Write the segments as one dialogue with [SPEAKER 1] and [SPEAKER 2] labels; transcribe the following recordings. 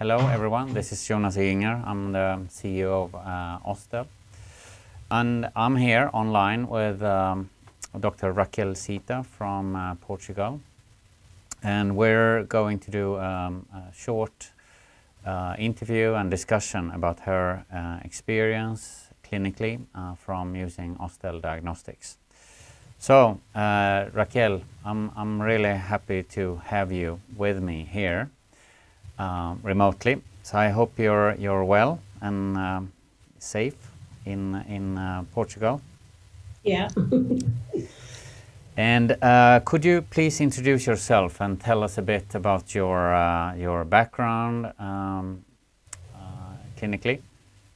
[SPEAKER 1] hello everyone. This is Jonas Ehinger. I'm the CEO of uh, Osstell. And I'm here online with um, Dr. Raquel Zita from uh, Portugal. And we're going to do um, a short uh, interview and discussion about her uh, experience clinically uh, from using Osstell Diagnostics. So, uh, Raquel, I'm, I'm really happy to have you with me here uh, remotely. So I hope you're you're well and um, safe in in uh, Portugal.
[SPEAKER 2] Yeah.
[SPEAKER 1] and uh, could you please introduce yourself and tell us a bit about your uh, your background um, uh, clinically?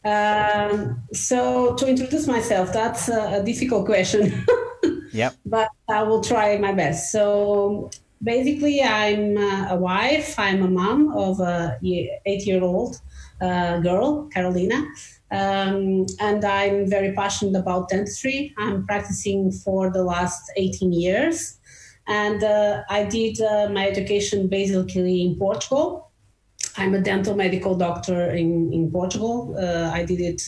[SPEAKER 2] Um, so to introduce myself, that's a, a difficult question.
[SPEAKER 1] yep.
[SPEAKER 2] But I will try my best. So basically, I'm uh, a wife. I'm a mom of a eight-year-old uh, girl, Carolina, um, and I'm very passionate about dentistry. I'm practicing for the last 18 years, and uh, I did my education basically in Portugal. I'm a dental medical doctor in in Portugal. Uh, I did it.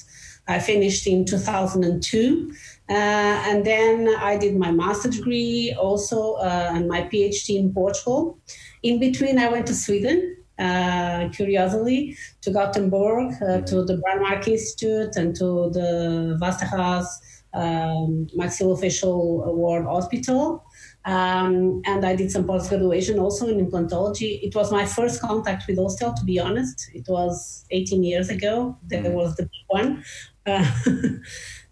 [SPEAKER 2] I finished in 2002 uh, and then I did my master degree also uh, and my PhD in Portugal. In between, I went to Sweden, uh, curiously, to Gothenburg, uh, to the Brånemark Institute, and to the Västerås um, Maxillofacial Ward Hospital. Um, and I did some post graduation also in implantology. It was my first contact with Osstell, to be honest. It was 18 years ago. That was the big one. Uh,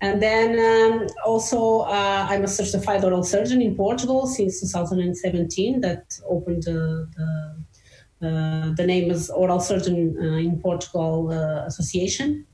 [SPEAKER 2] And then um, also, uh, I'm a certified oral surgeon in Portugal since 2017. That opened the, the, uh, the name as Oral Surgeon in Portugal Association.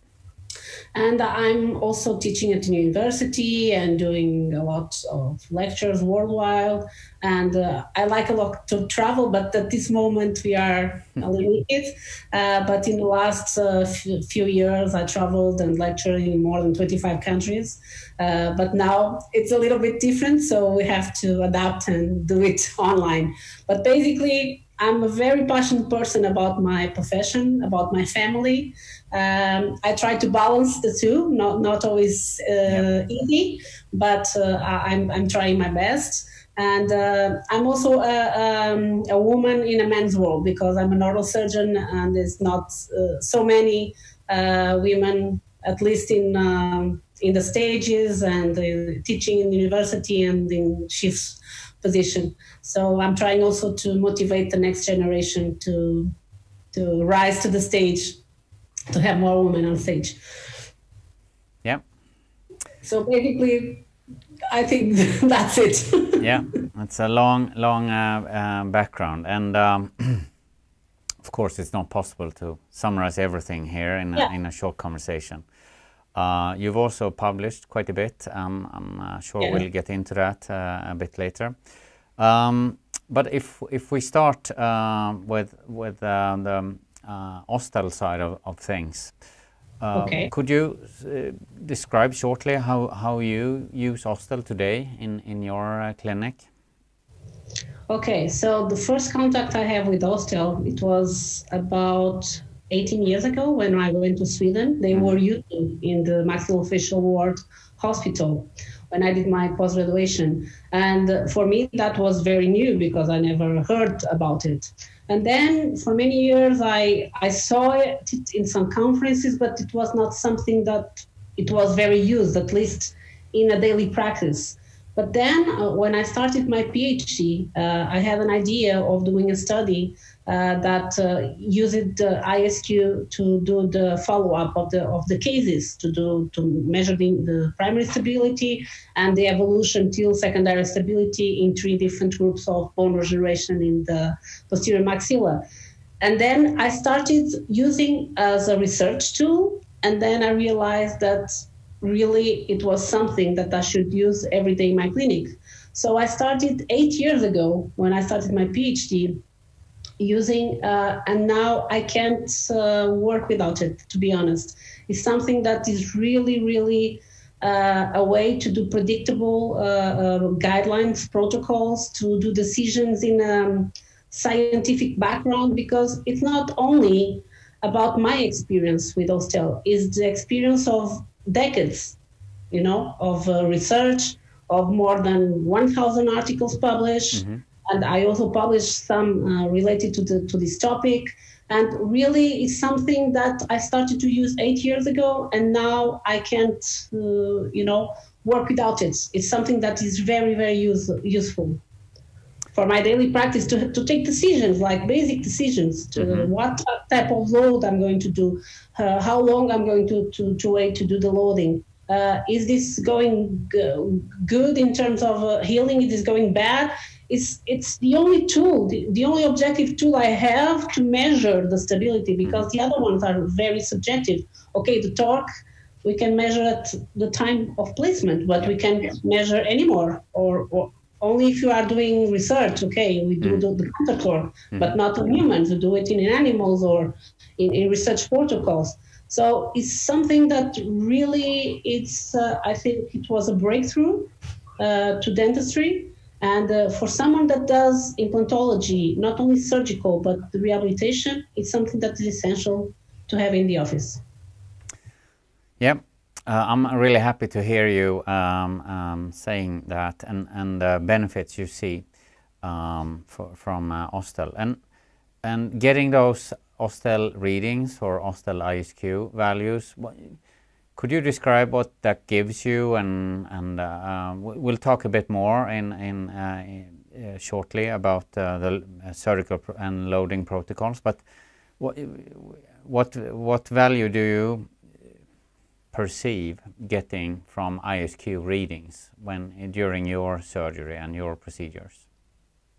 [SPEAKER 2] And I'm also teaching at the university and doing a lot of lectures worldwide. And uh, I like a lot to travel, but at this moment we are limited. Uh, but in the last uh, few years, I traveled and lectured in more than 25 countries. Uh, but now it's a little bit different, so we have to adapt and do it online. But basically, I'm a very passionate person about my profession, about my family. Um, I try to balance the two, not not always uh, yeah. easy, but uh, I'm I'm trying my best. And uh, I'm also a, um, a, woman in a man's world because I'm an oral surgeon, and there's not uh, so many uh, women, at least in um, in the stages and teaching in university and in chief position. So I'm trying also to motivate the next generation to to rise to the stage, to have more women on stage.
[SPEAKER 1] Yeah.
[SPEAKER 2] So basically, I think that's
[SPEAKER 1] it. yeah, it's a long, long uh, uh, background, and um, of course, it's not possible to summarize everything here in a, yeah. in a short conversation. Uh, you've also published quite a bit. Um, I'm uh, sure yeah. we'll get into that uh, a bit later. Um, but if if we start uh, with with uh, the uh, Osstell side of, of things,
[SPEAKER 2] okay.
[SPEAKER 1] could you describe shortly how, how you use Osstell today in in your clinic?
[SPEAKER 2] Okay, so the first contact I have with Osstell, it was about 18 years ago when I went to Sweden. They mm. were using in the maxillofacial ward hospital when I did my post graduation. And for me, that was very new because I never heard about it. And then for many years, I, I saw it in some conferences, but it was not something that it was very used, at least in a daily practice. But then uh, when I started my PhD, uh, I had an idea of doing a study that uh, used the ISQ to do the follow-up of the of the cases to do to measure the, the primary stability and the evolution till secondary stability in three different groups of bone regeneration in the posterior maxilla. And then I started using as a research tool, and then I realized that really it was something that I should use every day in my clinic. So I started eight years ago when I started my PhD using, uh, and now I can't uh, work without it, to be honest. It's something that is really, really uh, a way to do predictable uh, uh, guidelines, protocols, to do decisions in a um, scientific background, because it's not only about my experience with Osstell. Is the experience of decades, you know, of uh, research, of more than 1,000 articles published, mm-hmm. And I also published some uh, related to the to this topic. And really, it's something that I started to use eight years ago, and now I can't, uh, you know, work without it. It's something that is very, very use, useful for my daily practice to, to take decisions, like basic decisions, to mm-hmm. what type of load I'm going to do, uh, how long I'm going to, to, to wait to do the loading. Uh, is this going g- good in terms of uh, healing? Is this going bad? It's it's the only tool, the, the only objective tool I have to measure the stability because the other ones are very subjective. Okay, the torque we can measure at the time of placement, but we can measure anymore or, or only if you are doing research. Okay, we do mm. the, the counter torque, mm. but not on humans. We do it in animals or in, in research protocols. So it's something that really it's. Uh, I think it was a breakthrough uh, to dentistry and uh, for someone that does implantology, not only surgical but rehabilitation, it's something that is essential to have in the office.
[SPEAKER 1] Yeah, uh, I'm really happy to hear you um, um, saying that and and the benefits you see um, for, from uh, Osstell and and getting those Osstell readings or Osstell ISQ values. Could you describe what that gives you? And, and uh, we'll talk a bit more in, in, uh, uh shortly about uh, the surgical and loading protocols. But what, what, what value do you perceive getting from ISQ readings when during your surgery and your procedures?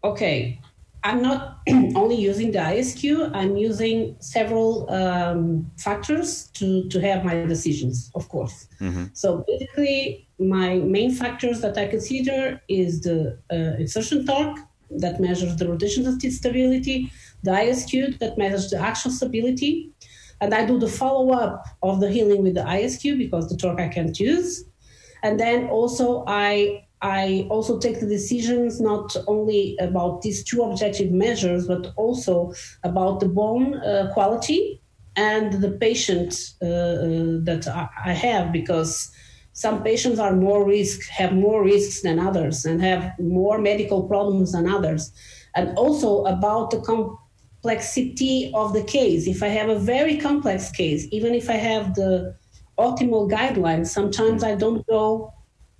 [SPEAKER 2] Okay, I'm not only using the ISQ, I'm using several um, factors to, to have my decisions, of course. Mm-hmm. So basically, my main factors that I consider is the uh, insertion torque that measures the rotational stability, the ISQ that measures the axial stability, and I do the follow up of the healing with the ISQ because the torque I can't use. And then also I I also take the decisions not only about these two objective measures, but also about the bone uh, quality and the patient uh, uh, that I have, because some patients are more risk, have more risks than others, and have more medical problems than others, and also about the complexity of the case. If I have a very complex case, even if I have the optimal guidelines, sometimes I don't go.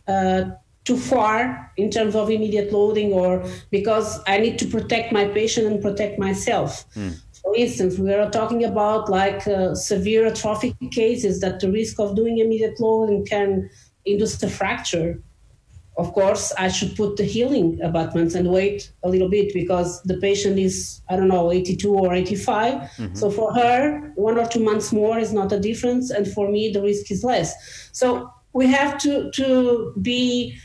[SPEAKER 2] Uh, too far in terms of immediate loading or because I need to protect my patient and protect myself. Mm. For instance, we are talking about like uh, severe atrophic cases that the risk of doing immediate loading can induce a fracture. Of course, I should put the healing abutments and wait a little bit because the patient is, I don't know, 82 or 85. Mm-hmm. So for her, one or two months more is not a difference. And for me, the risk is less. So we have to, to be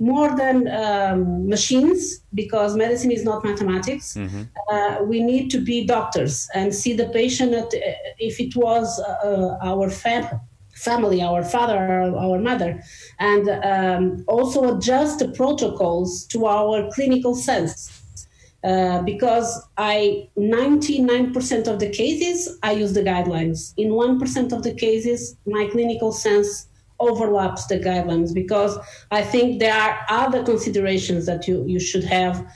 [SPEAKER 2] more than um, machines because medicine is not mathematics. Mm-hmm. Uh, we need to be doctors and see the patient at, if it was uh, our fam- family, our father, or our mother, and um, also adjust the protocols to our clinical sense. Uh, because I 99% of the cases I use the guidelines. In 1% of the cases, my clinical sense overlaps the guidelines because I think there are other considerations that you, you should have,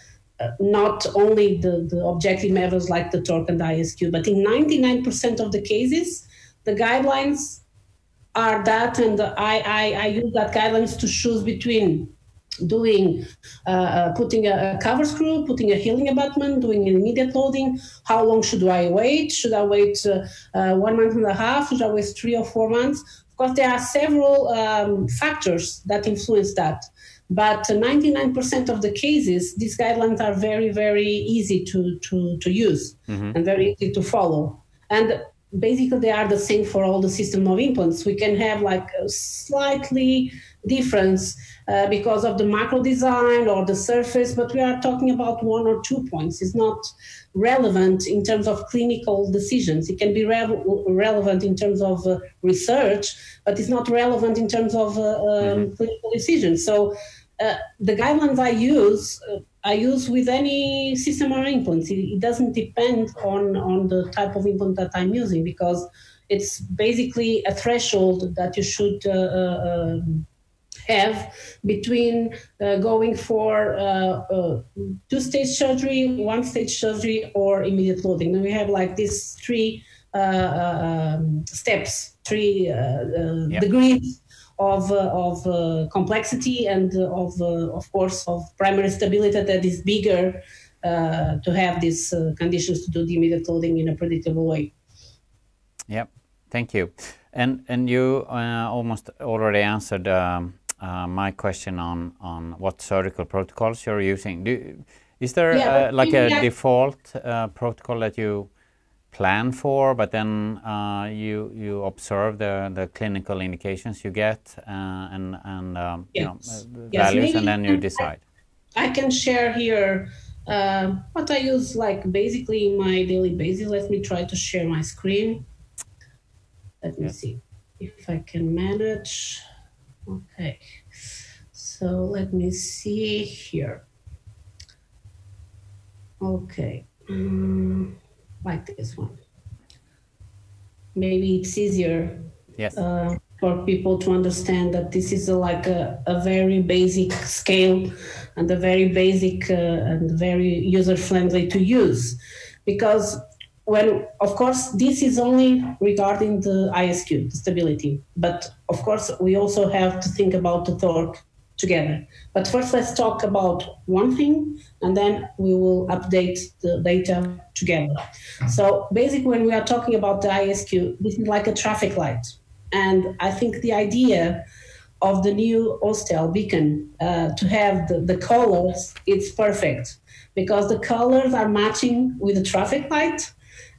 [SPEAKER 2] uh, not only the, the objective measures like the torque and the ISQ, but in 99% of the cases, the guidelines are that, and I, I, I use that guidelines to choose between doing uh, uh, putting a, a, cover screw putting a healing abutment doing an immediate loading. How long should i wait? Should i wait uh, uh, one month and a half? Should i wait three or four months because there are several um, factors that influence that. But 99% of the cases, these guidelines are very, very easy to, to, to use mm-hmm. and very easy to follow. And basically, they are the same for all the system of implants. We can have like a slightly difference uh, because of the macro design or the surface, but we are talking about one or two points. It's not relevant in terms of clinical decisions. It can be re- relevant in terms of uh, research, but it's not relevant in terms of uh, um, mm-hmm. clinical decisions. So uh, the guidelines I use, uh, I use with any system or implants. It, it, doesn't depend on, on the type of implant that I'm using because it's basically a threshold that you should uh, uh, um, have between uh, going for uh, uh, two stage surgery, one stage surgery, or immediate loading. And we have like these three uh, um, steps, three yep. degrees of, uh, of uh, complexity and uh, of, of course, of primary stability that is bigger to have these conditions to do the immediate loading in a predictable way.
[SPEAKER 1] Yep, thank you. And, and you almost already answered um, my question on, on what surgical protocols you're using. Do, is there yeah, like a default protocol that you plan for, but then uh, you you observe the the clinical indications you get uh, and and um, yes. you know uh, yes, values, and then you decide.
[SPEAKER 2] I can share here uh, what I use like basically in my daily basis. Let me try to share my screen. Let me yes. see if I can manage. Okay, so let me see here. Okay. Um, like this one. Maybe it's easier
[SPEAKER 1] yes.
[SPEAKER 2] uh, for people to understand that this is a, like a, a, very basic scale and a very basic uh, and very user friendly to use. Because when, of course, this is only regarding the ISQ, the stability. But of course, we also have to think about the torque together. But first, let's talk about one thing, and then we will update the data together. So, basically, when we are talking about the ISQ, this is like a traffic light. And I think the idea of the new Osstell beacon uh, to have the, the colors, it's perfect because the colors are matching with the traffic light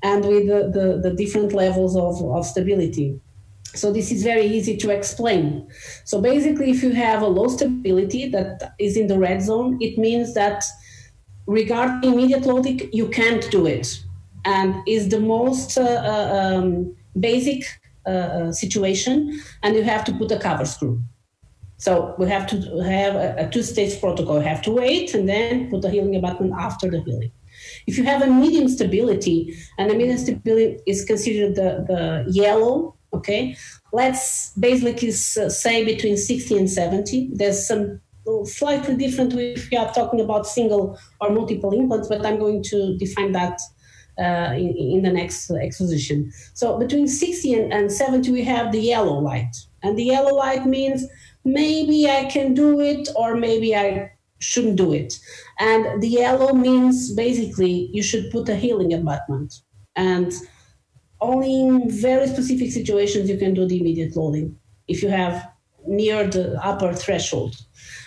[SPEAKER 2] and with the, the, the different levels of, of stability. So this is very easy to explain. So basically, if you have a low stability that is in the red zone, it means that regarding immediate loading, you can't do it. And is the most uh, uh um, basic uh, uh, situation, and you have to put a cover screw. So we have to have a, a two-stage protocol. You have to wait and then put a healing abutment after the healing. If you have a medium stability, and the medium stability is considered the, the yellow Okay, let's basically say between 60 and 70. There's some slightly different if we are talking about single or multiple implants, but I'm going to define that uh, in, in, the next exposition. So between 60 and, and 70, we have the yellow light. And the yellow light means maybe I can do it or maybe I shouldn't do it. And the yellow means basically you should put a healing abutment. And only in very specific situations you can do the immediate loading if you have near the upper threshold.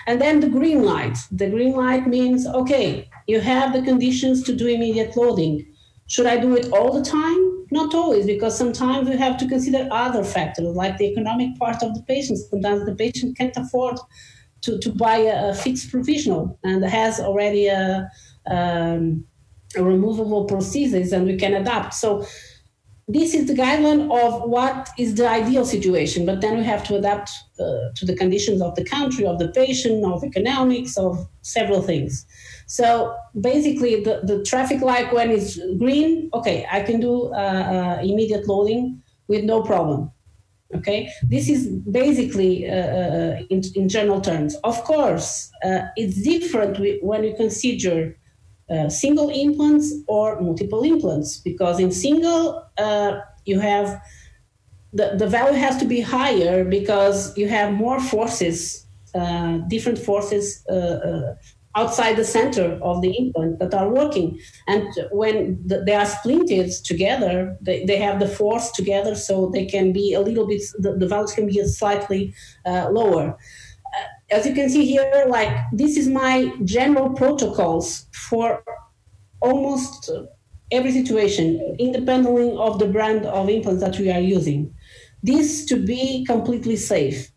[SPEAKER 2] And then the green light. The green light means, okay, you have the conditions to do immediate loading. Should I do it all the time? Not always, because sometimes we have to consider other factors, like the economic part of the patient. Sometimes the patient can't afford to, to buy a, a fixed provisional and has already a, um, a removable prosthesis, and we can adapt. So this is the guideline of what is the ideal situation, but then we have to adapt uh, to the conditions of the country, of the patient, of economics, of several things. So basically, the, the traffic light when it's green, okay, I can do uh, uh, immediate loading with no problem. Okay, this is basically uh, uh, in, in general terms. Of course, uh, it's different when you consider uh, single implants or multiple implants because in single uh, you have the, the value has to be higher because you have more forces uh, different forces uh, uh, outside the center of the implant that are working. And when the, they are splinted together they, they have the force together so they can be a little bit the, the values can be slightly lower as you can see here, like this is my general protocols for almost every situation, independently of the brand of implants that we are using. This to be completely safe.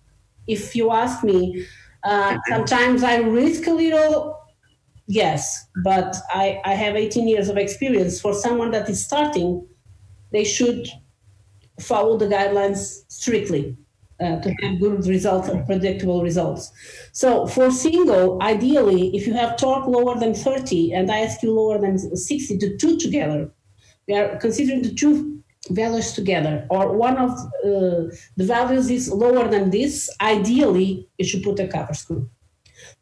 [SPEAKER 2] If you ask me, uh, sometimes I risk a little, yes, but I, I have 18 years of experience. For someone that is starting, they should follow the guidelines strictly uh, to have good results and predictable results. So for single, ideally, if you have torque lower than 30 and ISQ lower than 60, the two together, we are considering the two values together, or one of uh, the values is lower than this, ideally, you should put a cover screw.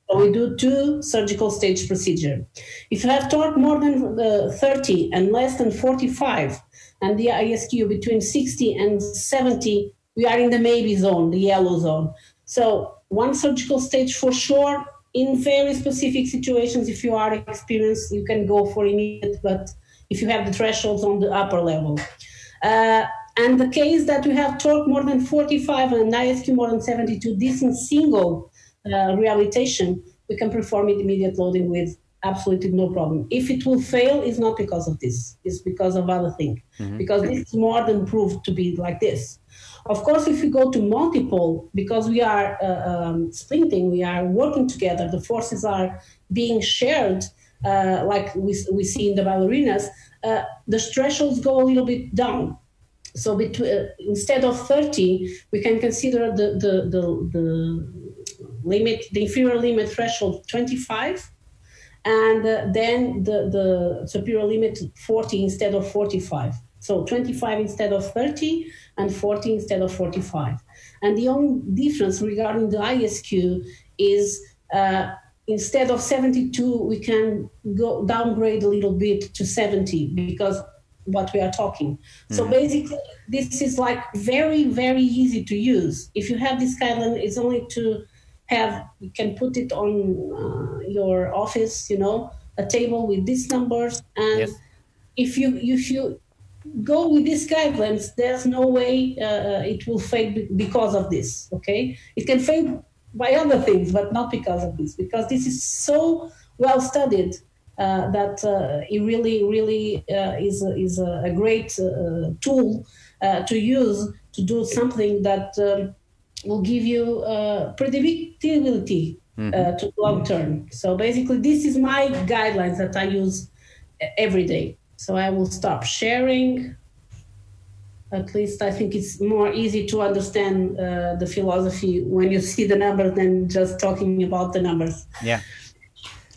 [SPEAKER 2] So we do two surgical stage procedure. If you have torque more than uh, 30 and less than 45, and the ISQ between 60 and 70, we are in the maybe zone, the yellow zone. So one surgical stage for sure. In very specific situations, if you are experienced, you can go for immediate, but if you have the thresholds on the upper level. Uh, and the case that we have torque more than 45 and ISQ more than 72, this in single uh, rehabilitation, we can perform immediate loading with absolutely no problem. If it will fail, it's not because of this, it's because of other things. Mm-hmm. Because this is more than proved to be like this. Of course, if we go to multiple, because we are uh, um, splinting, we are working together, the forces are being shared, uh, like we, we see in the ballerinas, uh, the thresholds go a little bit down. So between, uh, instead of 30, we can consider the, the, the, the limit, the inferior limit threshold 25, and uh, then the, the superior limit 40 instead of 45. So 25 instead of 30 and 40 instead of 45. And the only difference regarding the ISQ is uh, instead of 72, we can go downgrade a little bit to 70 because what we are talking. Mm-hmm. So basically, this is like very, very easy to use. If you have this guideline, it's only to have, you can put it on uh, your office, you know, a table with these numbers. And yes. if you, if you, go with these guidelines there's no way uh, uh it will fail because of this okay it can fail by other things, but not because of this, because this is so well studied uh, that uh, it really, really uh, is, a, is a, great uh, tool uh, to use to do something that um, will give you uh, predictability mm-hmm. to long term. So basically, this is my guidelines that I use every day. So I will stop sharing at least I think it's more easy to understand uh, the philosophy when you see the numbers than just talking about the numbers.
[SPEAKER 1] Yeah.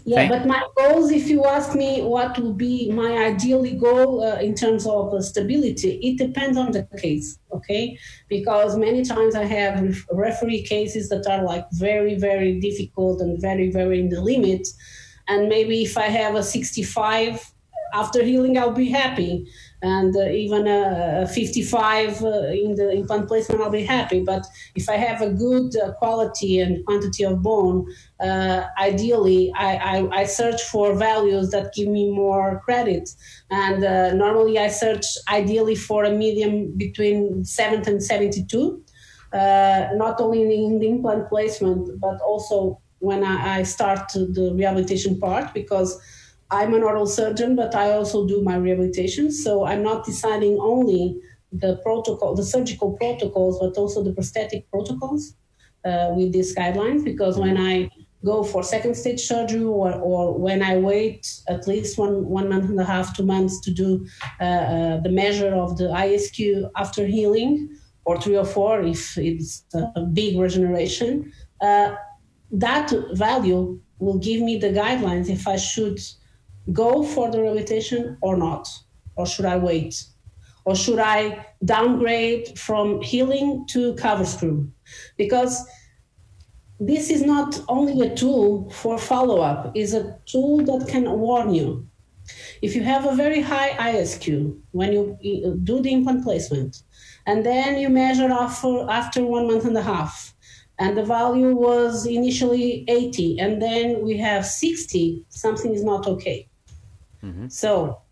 [SPEAKER 2] Yeah, Thank- but my goals, if you ask me what would be my ideally goal uh, in terms of uh, stability, it depends on the case, okay? Because many times I have referee cases that are like very, very difficult and very, very in the limit. And maybe if I have a 65 after healing, I'll be happy and uh, even a, 55 uh, in the implant placement, I'll be happy. But if I have a good uh, quality and quantity of bone, uh, ideally, I, I, I, search for values that give me more credit. And uh, normally, I search ideally for a medium between 70 and 72, uh, not only in the implant placement, but also when I, I start the rehabilitation part, because I'm an oral surgeon, but I also do my rehabilitation. So I'm not deciding only the protocol, the surgical protocols, but also the prosthetic protocols uh, with these guidelines. Because when I go for second stage surgery or, or when I wait at least one, one month and a half, two months to do uh, uh, the measure of the ISQ after healing, or three or four if it's a big regeneration, uh, that value will give me the guidelines if I should go for the rehabilitation or not? Or should I wait? Or should I downgrade from healing to cover screw? Because this is not only a tool for follow up, it's a tool that can warn you. If you have a very high ISQ when you do the implant placement, and then you measure after, after one month and a half, and the value was initially 80, and then we have 60, something is not okay. Mm-hmm. So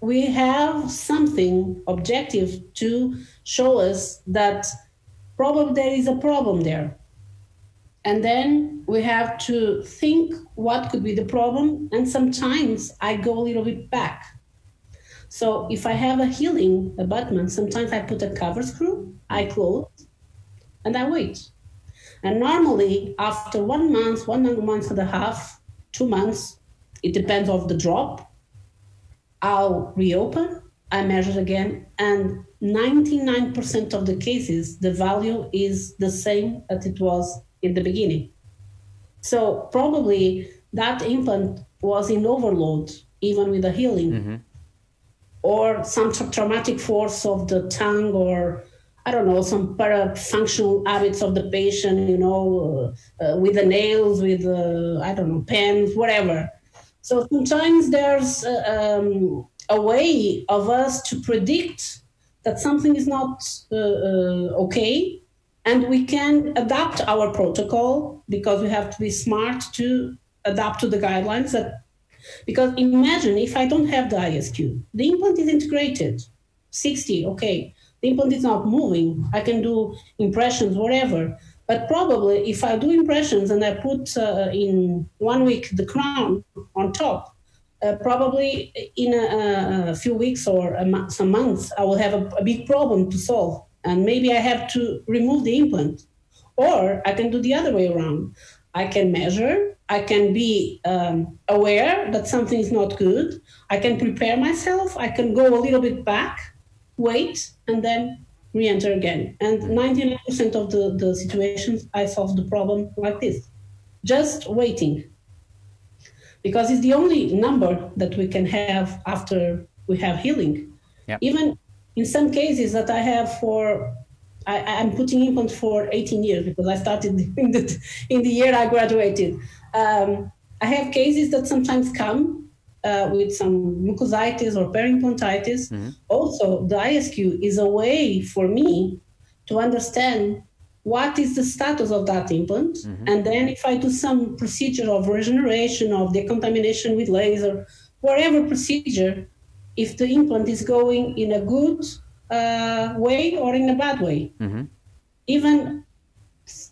[SPEAKER 2] we have something objective to show us that probably there is a problem there. And then we have to think what could be the problem. And sometimes I go a little bit back. So if I have a healing abutment, sometimes I put a cover screw, I close, and I wait. And normally, after one month, one month and a half, two months, it depends of the drop, I'll reopen I measure again, and 99% of the cases, the value is the same as it was in the beginning. So probably that implant was in overload, even with the healing, mm-hmm. or some tra- traumatic force of the tongue, or I don't know, some parafunctional habits of the patient, you know, uh, uh, with the nails, with, uh, I don't know, pens, whatever. So sometimes there's uh, um, a way of us to predict that something is not uh, uh, okay, and we can adapt our protocol because we have to be smart to adapt to the guidelines that because imagine if I don't have the ISQ, the implant is integrated, 60, okay the implant is not moving. I can do impressions, whatever. But probably if I do impressions and I put uh, in one week the crown on top, uh, probably in a, a, few weeks or some months, I will have a, a, big problem to solve. And maybe I have to remove the implant. Or I can do the other way around. I can measure, I can be um, aware that something is not good, I can prepare myself, I can go a little bit back wait, and then re-enter again. And 99% of the, the situations, I solve the problem like this, just waiting. Because it's the only number that we can have after we have healing.
[SPEAKER 1] Yep.
[SPEAKER 2] Even in some cases that I have for, I, am putting implant for 18 years because I started in the, in the year I graduated. Um, I have cases that sometimes come uh, with some mucositis or periimplantitis. Mm-hmm. Also, the ISQ is a way for me to understand what is the status of that implant. Mm-hmm. And then if I do some procedure of regeneration, of decontamination with laser, whatever procedure, if the implant is going in a good uh, way or in a bad way. Mm-hmm. Even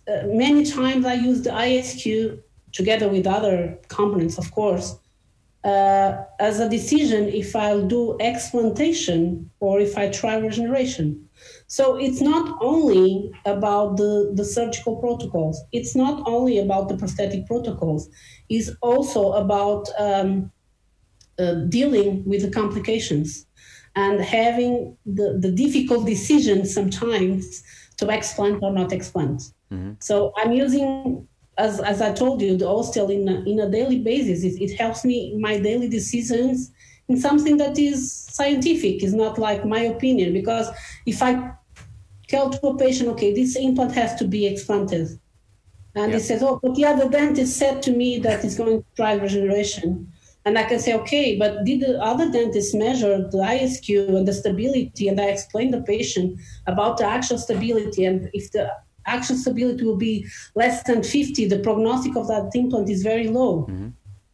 [SPEAKER 2] uh, many times I use the ISQ together with other components, of course, uh, as a decision if I'll do explantation or if I try regeneration. So it's not only about the, the surgical protocols, it's not only about the prosthetic protocols, it's also about um, uh, dealing with the complications and having the, the difficult decision sometimes to explant or not explant. Mm-hmm. So I'm using as, as I told you, the Osstell in a, in a daily basis, it, it helps me my daily decisions in something that is scientific, is not like my opinion. Because if I tell to a patient, okay, this implant has to be explanted, and yeah. he says, oh, but yeah, the other dentist said to me that it's going to drive regeneration. And I can say, okay, but did the other dentist measure the ISQ and the stability? And I explain the patient about the actual stability and if the action stability will be less than 50, the prognostic of that implant is very low. Mm-hmm.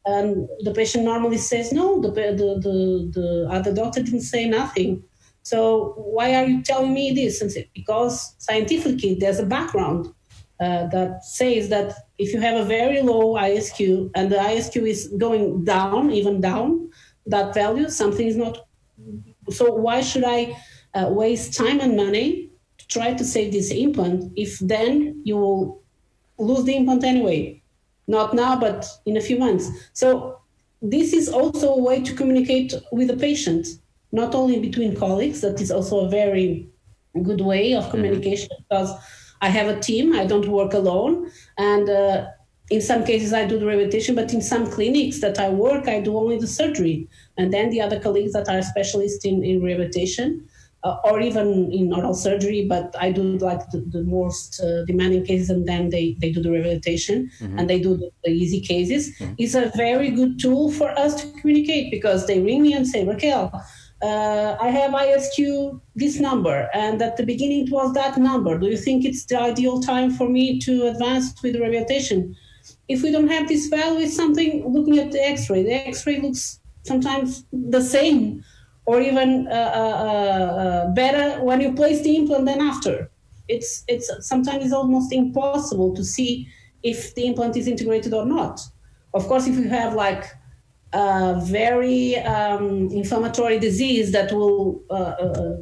[SPEAKER 2] And the patient normally says, no, the, the, the, the other doctor didn't say nothing. So why are you telling me this? And say, because scientifically, there's a background uh, that says that if you have a very low ISQ and the ISQ is going down, even down that value, something is not. So why should I uh, waste time and money try to save this implant if then you will lose the implant anyway. Not now but in a few months. So this is also a way to communicate with the patient not only between colleagues. That is also a very good way of mm-hmm. communication mm-hmm. because i have a team i don't work alone. And uh, in some cases i do the rehabilitation but in some clinics that i work i do only the surgery. And then the other colleagues that are specialists in, in rehabilitation uh, or even in oral surgery, but I do like the, the most uh, demanding cases, and then they, they do the rehabilitation mm-hmm. and they do the, the easy cases. Mm-hmm. It's a very good tool for us to communicate because they ring me and say, Raquel, uh, I have ISQ this number, and at the beginning it was that number. Do you think it's the ideal time for me to advance with the rehabilitation? If we don't have this value, it's something looking at the x ray. The x ray looks sometimes the same or even uh, uh, uh, better when you place the implant than after. It's it's sometimes it's almost impossible to see if the implant is integrated or not. Of course, if you have like a very um, inflammatory disease that will uh, uh,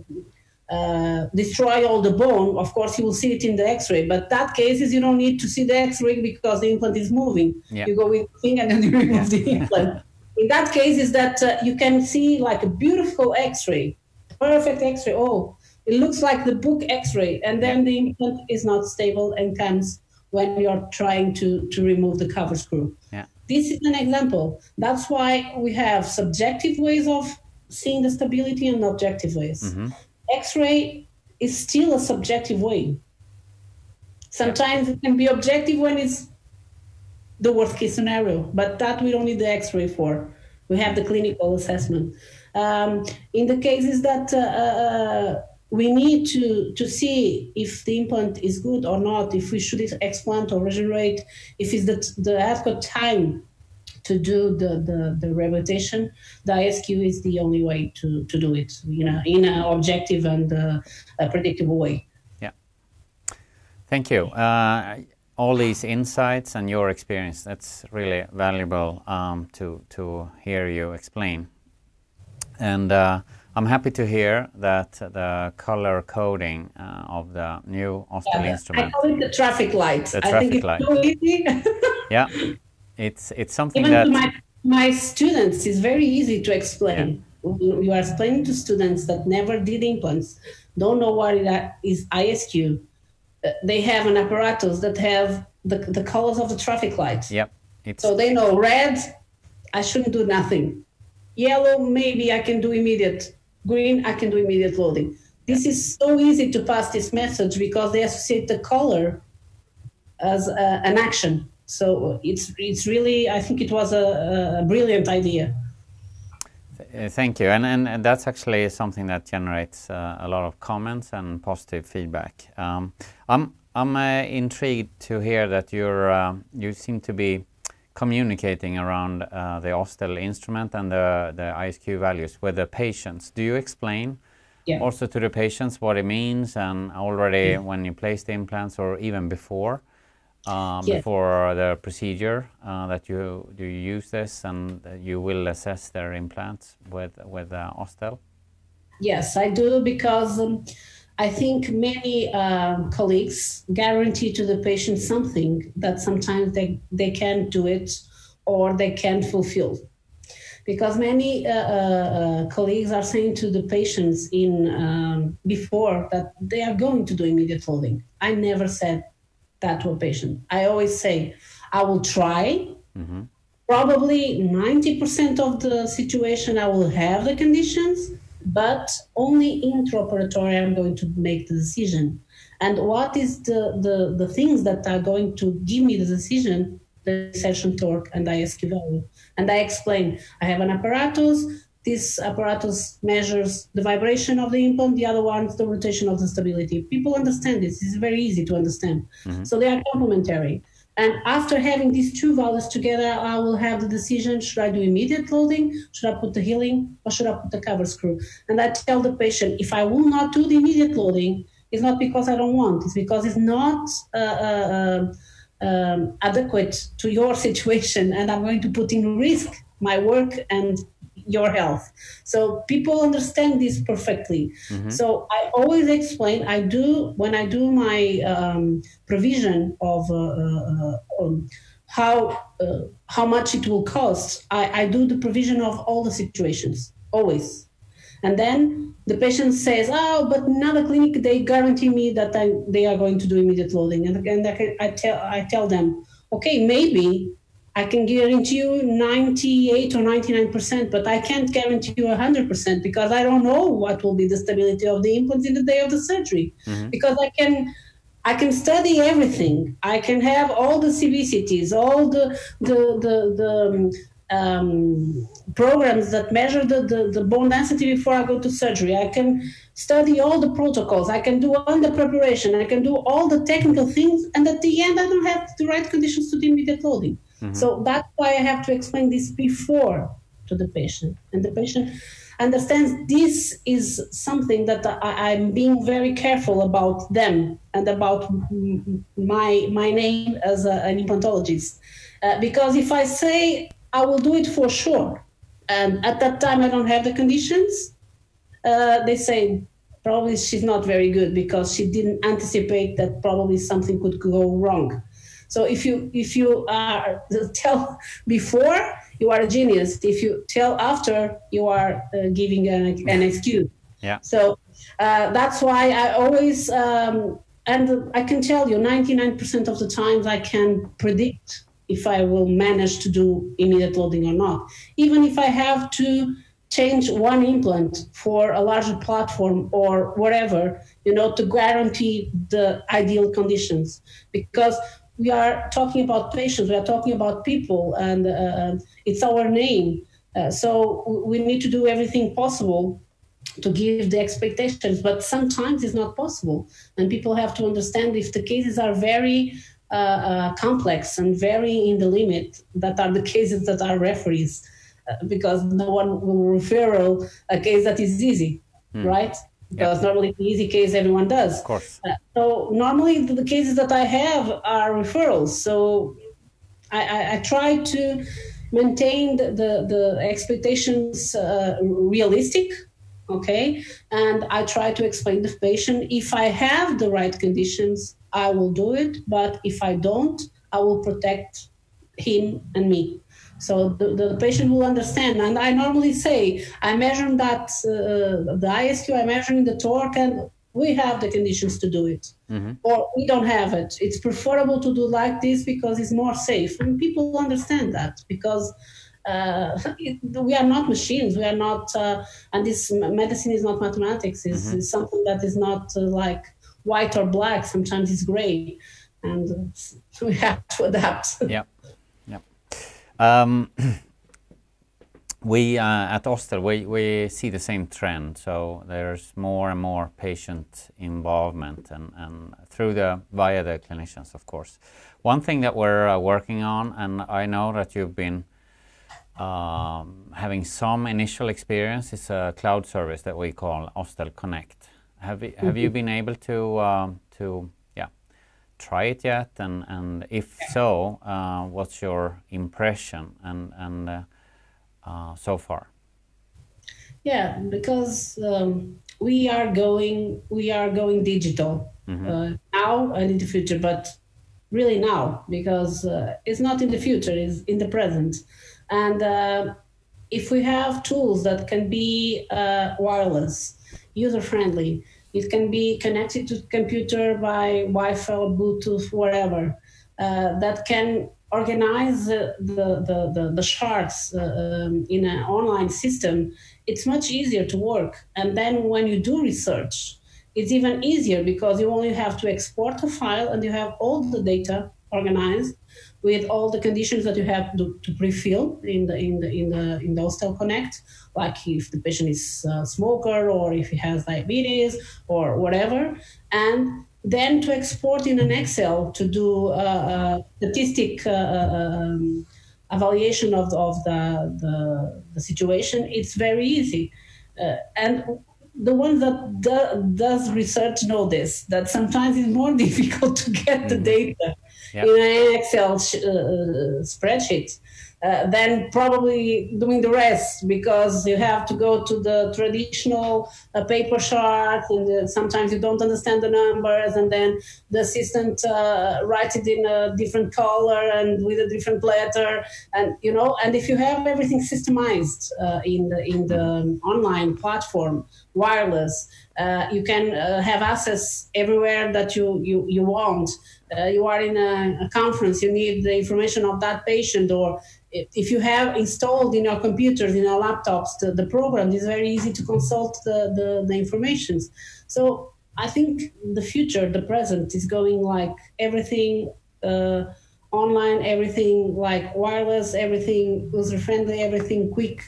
[SPEAKER 2] uh, destroy all the bone, of course, you will see it in the X-ray. But that case is you don't need to see the X-ray because the implant is moving. Yeah. You go with the finger and then you remove the implant in that case is that uh, you can see like a beautiful x-ray perfect X-ray. Oh, it looks like the book X-ray, and then the implant is not stable and comes when you're trying to to remove the cover screw.
[SPEAKER 1] Yeah.
[SPEAKER 2] This is an example. That's why we have subjective ways of seeing the stability and objective ways.
[SPEAKER 1] Mm-hmm.
[SPEAKER 2] X-ray is still a subjective way. Sometimes it can be objective when it's the worst case scenario, but that we don't need the X-ray for. We have the clinical assessment. Um, in the cases that uh, uh, we need to, to see if the implant is good or not, if we should explant or regenerate, if it's the, the adequate time to do the, the, the rehabilitation, the ISQ is the only way to, to do it, you know, in an objective and uh, a predictable way.
[SPEAKER 1] Yeah. Thank you. Uh, all these insights and your experience, that's really valuable um, to, to hear you explain. And uh, I'm happy to hear that the color coding uh, of the new Osstell
[SPEAKER 2] Yeah,
[SPEAKER 1] instrument.
[SPEAKER 2] I call it the traffic light.
[SPEAKER 1] The
[SPEAKER 2] I think
[SPEAKER 1] traffic
[SPEAKER 2] it's
[SPEAKER 1] light.
[SPEAKER 2] so easy.
[SPEAKER 1] yeah, it's it's something
[SPEAKER 2] Even
[SPEAKER 1] that
[SPEAKER 2] to my, my students, it's very easy to explain. You are explaining to students that never did implants, don't know what it is ISQ. They have an apparatus that have the, the colors of the traffic lights.
[SPEAKER 1] yep, it's
[SPEAKER 2] So they know red, I shouldn't do nothing. Yellow, maybe I can do immediate. Green, I can do immediate loading. This is so easy to pass this message because they associate the color as uh, an action. So it's it's really I think it was a, a brilliant idea.
[SPEAKER 1] Uh, Thank you, and, and that's actually something that generates uh, a lot of comments and positive feedback. Um, I'm I'm uh, intrigued to hear that you're uh, you seem to be communicating around uh, the Osstell instrument and the the ISQ values with the patients. Do you explain
[SPEAKER 2] Yeah.
[SPEAKER 1] also to the patients what it means and already when you place the implants or even before? Um. Before the procedure, uh, that you do you use this and you will assess their implants with with uh, Osstell.
[SPEAKER 2] Yes, I do because um, I think many um, colleagues guarantee to the patient something that sometimes they, they can't do it or they can't fulfill. Because many uh, uh, uh, colleagues are saying to the patients in um, before that they are going to do immediate loading. I never said that to a patient. I always say, I will try, mm-hmm. probably 90% of the situation I will have the conditions, but only intraoperatory I'm going to make the decision. And what is the, the, the things that are going to give me the decision? The session torque and ISQ value. And I explain, I have an apparatus. This apparatus measures the vibration of the implant. The other one is the rotation of the stability. People understand this. It's very easy to understand. So they are complementary. And after having these two values together, I will have the decision should I do immediate loading, should I put the healing, or should I put the cover screw? And I tell the patient if I will not do the immediate loading, it's not because I don't want, it's because it's not uh, uh, um, adequate to your situation, and I'm going to put in risk my work and your health. So people understand this perfectly. So I always explain. I do when I do my um, provision of uh, uh, um, how uh, how much it will cost. I, I do the provision of all the situations always. And then the patient says, "Oh, but another clinic they guarantee me that I, they are going to do immediate loading." And again, I, can, I tell I tell them, "Okay, maybe I can guarantee you 98 or 99 percent, but I can't guarantee you 100 percent because I don't know what will be the stability of the implants in the day of the surgery. Because I can." I can study everything. I can have all the CBCTs, all the the the, the um, programs that measure the, the, the bone density before I go to surgery. I can study all the protocols. I can do all the preparation. I can do all the technical things. And at the end, I don't have the right conditions to do immediate loading. So that's why I have to explain this before to the patient. And the patient understands this is something that I, I'm being very careful about them and about my my name as a, an implantologist. Uh, because if I say I will do it for sure, and at that time I don't have the conditions, uh, they say probably she's not very good because she didn't anticipate that probably something could go wrong. So if you if you are tell before, you are a genius. If you tell after, you are uh, giving an, an excuse.
[SPEAKER 1] Yeah.
[SPEAKER 2] So uh, that's why I always, um, and I can tell you, 99% of the times I can predict if I will manage to do immediate loading or not. Even if I have to change one implant for a larger platform or whatever, you know, to guarantee the ideal conditions. Because we are talking about patients, we are talking about people, and uh, it's our name. Uh, so we need to do everything possible to give the expectations, but sometimes it's not possible. And people have to understand if the cases are very uh, uh, complex and very in the limit, that are the cases that are referees because no one will refer a case that is easy, mm. right? Because yep. normally the easy case everyone does.
[SPEAKER 1] Of course.
[SPEAKER 2] Uh, so normally the cases that I have are referrals. So I, I, I try to maintain the, the, the expectations uh, realistic, okay? And I try to explain to the patient if I have the right conditions, I will do it. But if I don't, I will protect him and me. So the, the patient will understand. And I normally say, I measure that uh, the ISQ, I measure the torque, and we have the conditions to do it. Mm-hmm. Or we don't have it. It's preferable to do like this because it's more safe. And people understand that because uh, it, we are not machines. We are not, uh, and this medicine is not mathematics. It's, mm-hmm. it's something that is not uh, like white or black. Sometimes it's gray. And we have to adapt.
[SPEAKER 1] Yeah. Um, we uh, at Osstell we, we see the same trend. So there's more and more patient involvement and, and through the via the clinicians, of course. One thing that we're uh, working on, and I know that you've been um, having some initial experience, is a cloud service that we call OsstellConnect. Have you, have you mm-hmm. been able to um, to try it yet? And, and if so, uh, what's your impression and, and uh, uh, so far?
[SPEAKER 2] Yeah, because um, we are going we are going digital mm-hmm. now and in the future, but really now because uh, it's not in the future; it's in the present. And uh, if we have tools that can be uh, wireless, user friendly, it can be connected to computer by Wi-Fi or Bluetooth, whatever. Uh, that can organize the, the, the, the charts uh, um, in an online system. It's much easier to work. And then when you do research, it's even easier because you only have to export a file and you have all the data organized with all the conditions that you have to, to pre-fill in the in the in the in the OsstellConnect, like if the patient is a smoker or if he has diabetes or whatever, and then to export in an Excel to do a, a statistic uh, uh, um, evaluation of, of the, the, the situation. It's very easy, uh, and the ones that do, does research know this that sometimes it's more difficult to get the mm-hmm. data yep. in an Excel sh- uh, spreadsheet. Uh, then probably doing the rest because you have to go to the traditional uh, paper chart and uh, sometimes you don't understand the numbers and then the assistant uh, writes it in a different color and with a different letter and you know and if you have everything systemized uh, in the in the online platform wireless uh, you can have access everywhere that you you, you want uh, you are in a, a, conference, you need the information of that patient, or if you have installed in your computers, in your laptops, the, the program, it's very easy to consult the, the, the information. So I think the future, the present, is going like everything uh, online, everything like wireless, everything user friendly, everything quick,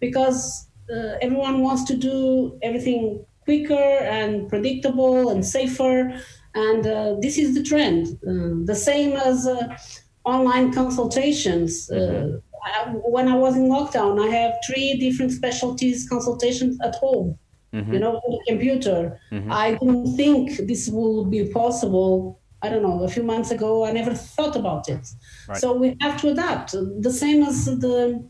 [SPEAKER 2] because uh, everyone wants to do everything quicker and predictable and safer and uh, this is the trend. Uh, the same as uh, online consultations. Uh, mm-hmm. I, when I was in lockdown, I have three different specialties consultations at home. Mm-hmm. You know, on the computer. Mm-hmm. I didn't think this would be possible. I don't know. A few months ago, I never thought about it. Right. So we have to adapt. The same as the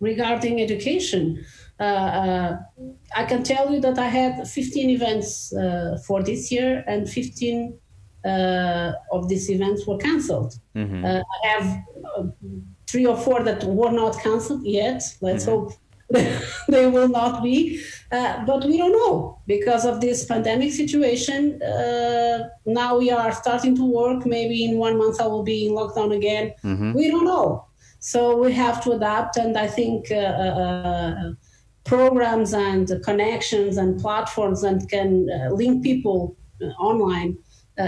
[SPEAKER 2] regarding education. Uh, uh, I can tell you that I had 15 events uh, for this year, and 15 of these events were canceled. Mm-hmm. I have three or four that were not canceled yet. Let's mm-hmm. hope they will not be. Uh, but we don't know because of this pandemic situation. Uh, now we are starting to work. Maybe in one month I will be in lockdown again. Mm-hmm. We don't know. So we have to adapt. And I think uh, uh, uh programs and connections and platforms that can link people online.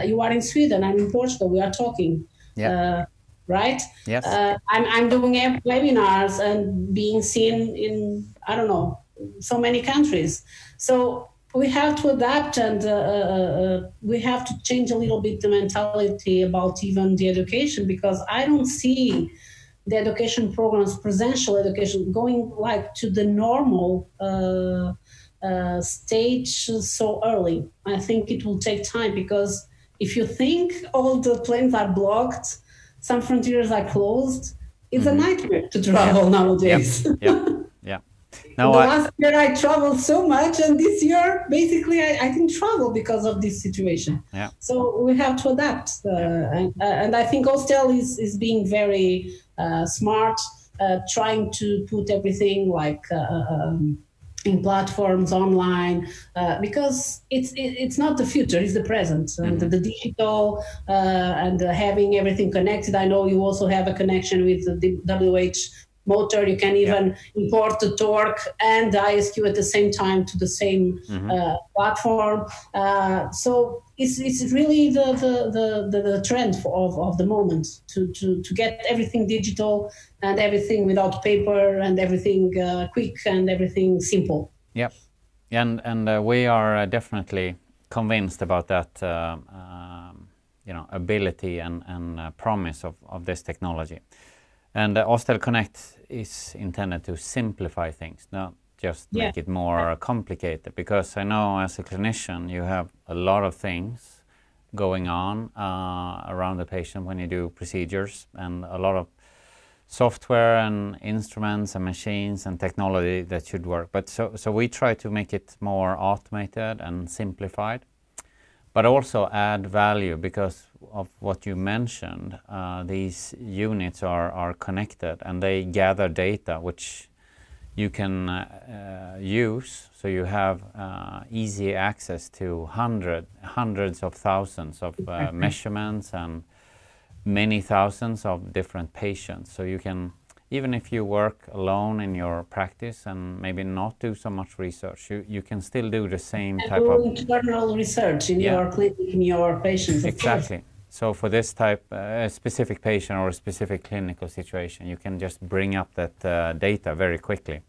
[SPEAKER 2] you are in Sweden. I'm in Portugal. We are talking.
[SPEAKER 1] Yeah
[SPEAKER 2] right?
[SPEAKER 1] Yes. Uh,
[SPEAKER 2] I'm, I'm doing webinars and being seen in, I don't know, so many countries. So we have to adapt and uh, uh, uh, we have to change a little bit the mentality about even the education because I don't see the education programs, presential education, going like to the normal uh, uh, stage so early. I think it will take time because if you think all the planes are blocked, some frontiers are closed. It's mm-hmm. a nightmare to travel nowadays.
[SPEAKER 1] Yeah, yeah. yeah.
[SPEAKER 2] the I... last year I traveled so much, and this year basically I, I didn't travel because of this situation.
[SPEAKER 1] Yeah.
[SPEAKER 2] So we have to adapt, uh, and, uh, and I think Osstell is is being very uh, smart, uh, trying to put everything like. Uh, um, in platforms online uh, because it's it, it's not the future it's the present and mm-hmm. the digital uh, and uh, having everything connected i know you also have a connection with the W&H motor you can even yeah. import the torque and the isq at the same time to the same mm-hmm. Uh, platform uh, so it's, it's really the, the, the, the, trend of, of the moment to, to, to get everything digital and everything without paper and everything uh, quick and everything simple.
[SPEAKER 1] Yep. And, and uh, we are uh, definitely convinced about that uh, um, you know, ability and, and uh, promise of, of this technology. And uh, OsstellConnect is intended to simplify things, not just yeah. make it more complicated because I know as a clinician you have a lot of things going on uh, around the patient when you do procedures and a lot of software and instruments and machines and technology that should work. But so, so we try to make it more automated and simplified, but also add value because of what you mentioned. Uh, these units are, are connected and they gather data which you can uh, use so you have uh, easy access to hundred, hundreds of thousands of uh, measurements and many thousands of different patients so you can even if you work alone in your practice and maybe not do so much research you, you can still do the same
[SPEAKER 2] and
[SPEAKER 1] type of
[SPEAKER 2] internal research in yeah. your clinic in your patients
[SPEAKER 1] exactly so for this type, uh, a specific patient or a specific clinical situation, you can just bring up that uh, data very quickly.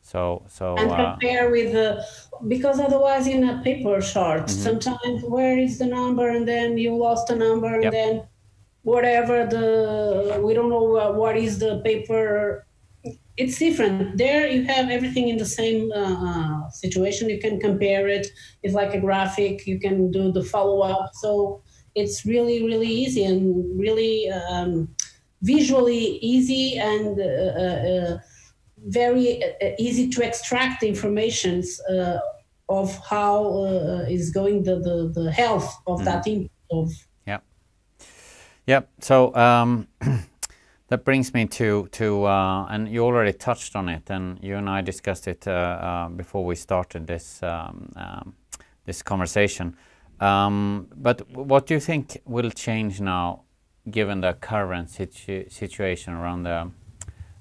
[SPEAKER 1] So, so
[SPEAKER 2] and uh, compare with the because otherwise in a paper chart, mm-hmm. sometimes where is the number and then you lost a number and yep. then whatever the we don't know uh, what is the paper. It's different. There you have everything in the same uh, situation. You can compare it. It's like a graphic. You can do the follow up. So it's really really easy and really um, visually easy and uh, uh, uh very uh, easy to extract the information uh, of how is going the, the, the health of mm. that input of
[SPEAKER 1] yeah yeah so um, that brings me to to uh, and you already touched on it and you and I discussed it uh, uh, before we started this um, um, this conversation um, but what do you think will change now, given the current situ situation around the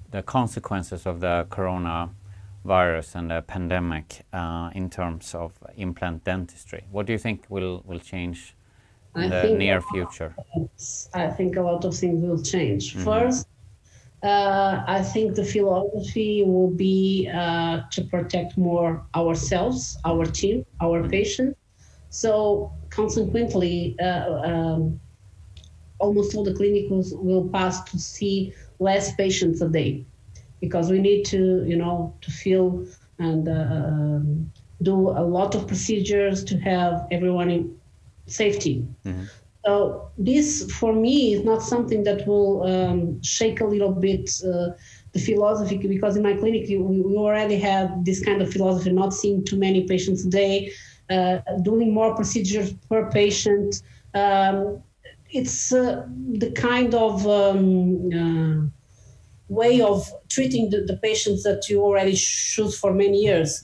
[SPEAKER 1] the consequences of the coronavirus and the pandemic uh, in terms of implant dentistry? What do you think will will change in I the near future?
[SPEAKER 2] I think a lot of things will change. Mm -hmm. First, uh, I think the philosophy will be uh, to protect more ourselves, our team, our mm -hmm. patients so consequently, uh, um, almost all the clinicals will pass to see less patients a day because we need to, you know, to feel and uh, um, do a lot of procedures to have everyone in safety. Mm-hmm. So this, for me, is not something that will um, shake a little bit uh, the philosophy because in my clinic we, we already have this kind of philosophy, not seeing too many patients a day, doing more procedures per patient. Um, it's uh, the kind of um, uh, way of treating the, the patients that you already choose for many years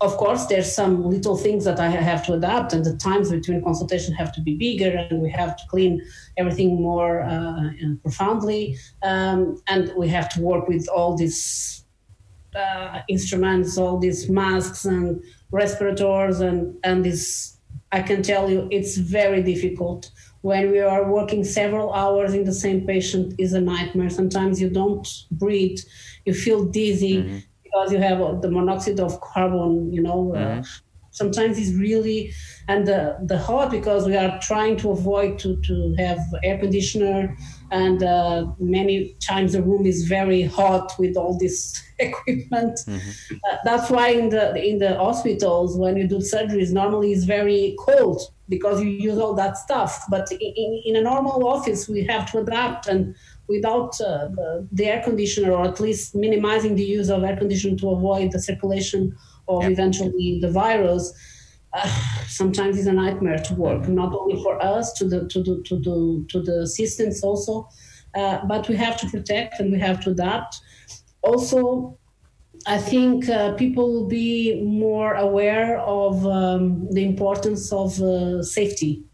[SPEAKER 2] of course, there's some little things that I have to adapt, and the times between consultation have to be bigger, and we have to clean everything more uh, profoundly, um, and we have to work with all these uh, instruments, all these masks and respirators, and and this. I can tell you, it's very difficult when we are working several hours in the same patient is a nightmare. Sometimes you don't breathe, you feel dizzy. Mm-hmm because you have the monoxide of carbon, you know. Uh, mm-hmm. Uh, sometimes it's really and the the hot because we are trying to avoid to to have air conditioner and uh, many times the room is very hot with all this equipment mm-hmm. uh, that's why in the in the hospitals when you do surgeries normally it's very cold because you use all that stuff but in, in a normal office we have to adapt and without uh, the, the, air conditioner or at least minimizing the use of air conditioner to avoid the circulation of yep. eventually the virus uh, sometimes it's a nightmare to work not only for us to the to the to the to the assistants also. Uh, but we have to protect and we have to adapt. Also I think uh, people will be more aware of um, the importance of uh, safety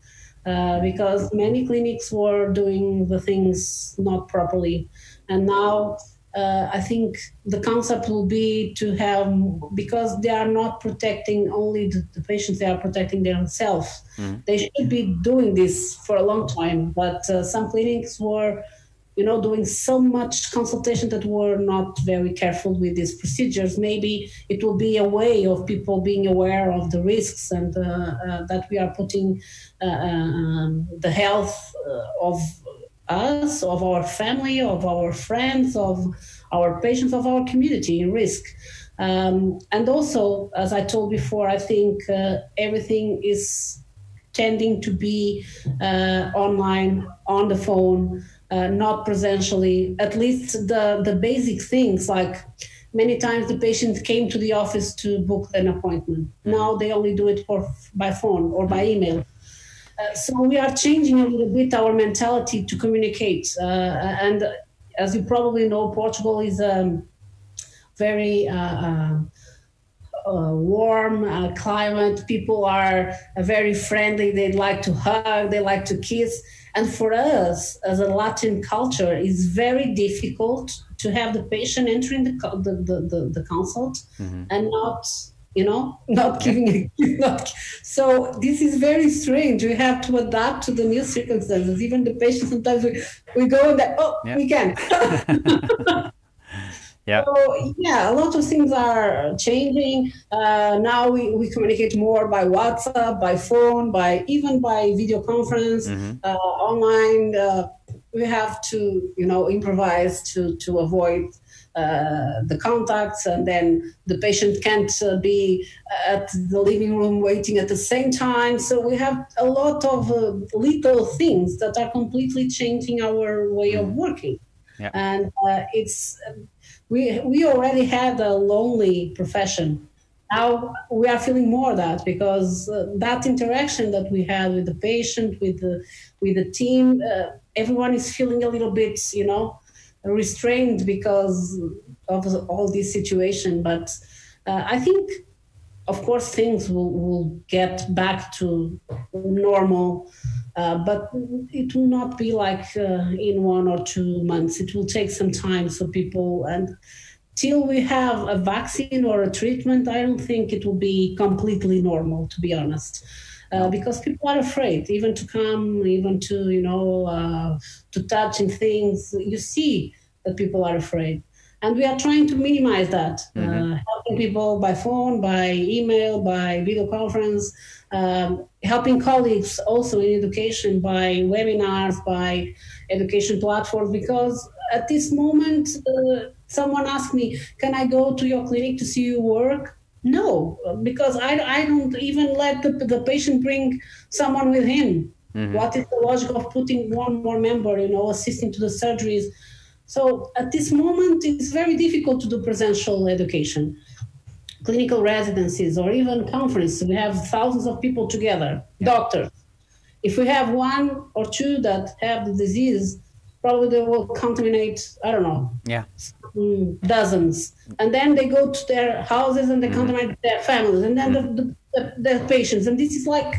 [SPEAKER 2] uh, because many clinics were doing the things not properly. And now uh, I think the concept will be to have, because they are not protecting only the, the patients, they are protecting themselves. Mm. They should be doing this for a long time. But uh, some clinics were you know, doing so much consultation that we're not very careful with these procedures. Maybe it will be a way of people being aware of the risks and uh, uh, that we are putting uh, um, the health uh, of us, of our family, of our friends, of our patients, of our community in risk. Um, and also, as I told before, I think uh, everything is tending to be uh, online, on the phone uh, not presentially, at least the, the basic things like many times the patient came to the office to book an appointment. Mm-hmm. Now they only do it for, by phone or by email. Uh, so we are changing a little bit our mentality to communicate. Uh, and as you probably know, Portugal is a very uh, uh, uh warm uh, climate. People are very friendly. They like to hug. They like to kiss. And for us, as a Latin culture, it's very difficult to have the patient entering the the, the, the, the consult mm-hmm. and not you know not giving a not so this is very strange we have to adapt to the new circumstances even the patient sometimes we, we go and that oh yeah. we can
[SPEAKER 1] Yeah.
[SPEAKER 2] So yeah, a lot of things are changing. Uh, now we, we communicate more by WhatsApp, by phone, by even by video conference, mm-hmm. uh, online. Uh, we have to you know improvise to to avoid uh, the contacts, and then the patient can't uh, be at the living room waiting at the same time. So we have a lot of uh, little things that are completely changing our way of mm-hmm. working. Yeah. And it's we we already had a lonely profession. Now we are feeling more that because uh, that interaction that we had with the patient, with the with the team, uh, everyone is feeling a little bit, you know, restrained because of all this situation. But uh, I think, of course, things will, will get back to normal uh, but it will not be like uh, in one or two months. It will take some time for people and till we have a vaccine or a treatment, I don't think it will be completely normal, to be honest. Uh, because people are afraid, even to come, even to you know, uh, to touching things. You see that people are afraid, and we are trying to minimize that, mm-hmm. uh, helping people by phone, by email, by video conference, um, helping colleagues also in education by webinars, by education platforms, because at this moment, uh, someone asked me, Can I go to your clinic to see you work? No, because I, I don't even let the, the patient bring someone with him. Mm-hmm. What is the logic of putting one more member, you know, assisting to the surgeries? So at this moment, it's very difficult to do presential education clinical residencies or even conferences. We have thousands of people together, yeah. doctors. If we have one or two that have the disease, probably they will contaminate i don't know
[SPEAKER 1] Yeah.
[SPEAKER 2] mm, dozens. And then they go to their houses and they
[SPEAKER 1] Mm-hmm.
[SPEAKER 2] contaminate their families and then the, the, the, the patients. And this is like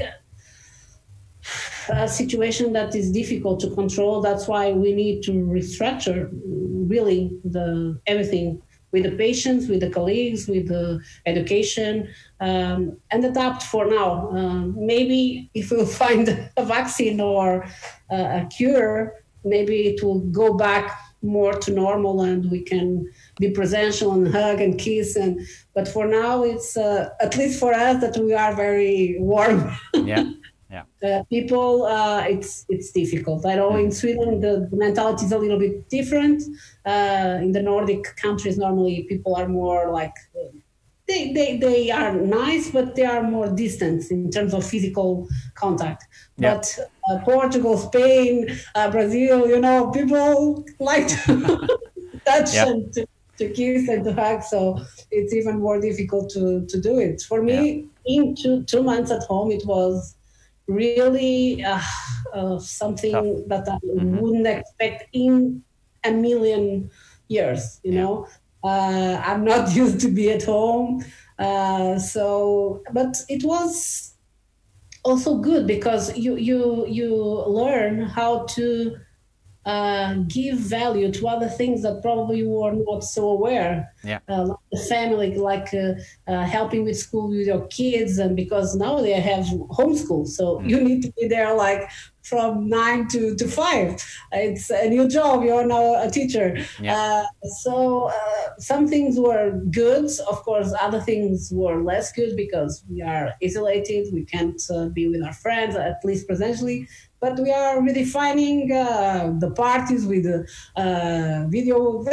[SPEAKER 2] a situation that is difficult to control. That's why we need to restructure mm, really the everything with the patients with the colleagues with the education um, and adapt for now. Um, maybe if we'll find a vaccine or uh, a cure maybe it will go back more to normal and we can be presential and hug and kiss and but for now it's uh, at least for us that we are very warm
[SPEAKER 1] Yeah. Yeah.
[SPEAKER 2] uh, people uh, it's it's difficult i know in sweden the, the mentality is a little bit different uh, in the nordic countries normally people are more like uh, they, they, they are nice but they are more distant in terms of physical contact
[SPEAKER 1] Yeah.
[SPEAKER 2] but uh, portugal spain uh, brazil you know people like to touch
[SPEAKER 1] Yeah.
[SPEAKER 2] and to, to kiss and to hug so it's even more difficult to, to do it for me in two, two months at home it was really uh, uh, something
[SPEAKER 1] Tough.
[SPEAKER 2] that I
[SPEAKER 1] Mhm.
[SPEAKER 2] wouldn't expect in a million years. You
[SPEAKER 1] Yeah.
[SPEAKER 2] know, uh, I'm not used to be at home, uh, so but it was also good because you you you learn how to uh, give value to other things that probably you were not so aware.
[SPEAKER 1] Yeah.
[SPEAKER 2] Uh, like the family, like uh, uh, helping with school with your kids, and because now they have homeschool, so
[SPEAKER 1] Mm.
[SPEAKER 2] you need to be there like from nine to, to five. It's a new job. You're now a teacher.
[SPEAKER 1] Yeah.
[SPEAKER 2] Uh, so uh, some things were good. Of course, other things were less good because we are isolated. We can't uh, be with our friends, at least presentially. But we are redefining uh, the parties with uh, video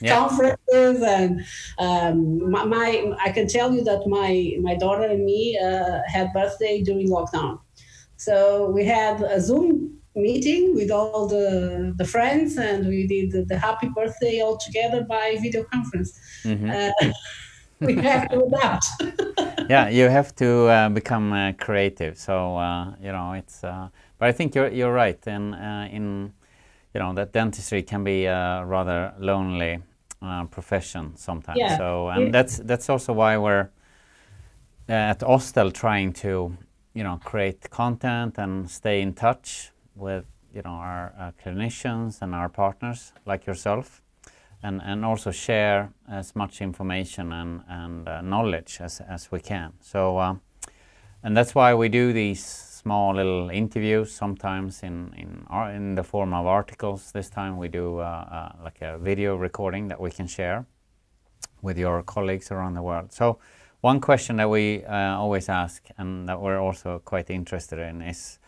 [SPEAKER 1] Yeah.
[SPEAKER 2] conferences and um, my, my I can tell you that my my daughter and me uh, had birthday during lockdown. So we had a Zoom meeting with all the, the friends and we did the, the happy birthday all together by video conference.
[SPEAKER 1] Mhm.
[SPEAKER 2] Uh, we have to adapt.
[SPEAKER 1] yeah, you have to uh, become uh, creative. So uh, you know, it's. But I think you're you're right. In uh, in you know that dentistry can be a rather lonely uh, profession sometimes.
[SPEAKER 2] Yeah.
[SPEAKER 1] So and
[SPEAKER 2] Yeah.
[SPEAKER 1] that's that's also why we're uh, at Osstell trying to you know create content and stay in touch with you know our uh, clinicians and our partners like yourself and, and also share as much information and, and uh, knowledge as, as we can. So, uh, and that's why we do these small little interviews sometimes in, in, in the form of articles. This time we do uh, uh, like a video recording that we can share with your colleagues around the world. So, one question that we uh, always ask and that we're also quite interested in is